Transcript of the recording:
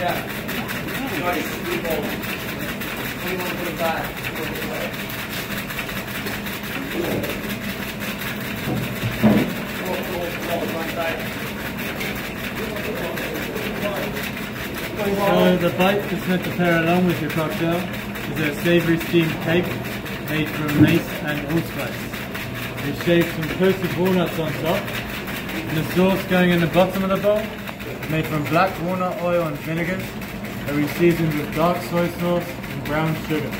yeah. So the bite that's meant to pair along with your cocktail is a savory steamed cake made from mace and allspice. We shaved some toasted walnuts on top and the sauce going in the bottom of the bowl made from black walnut oil and vinegar that we seasoned with dark soy sauce and brown sugar.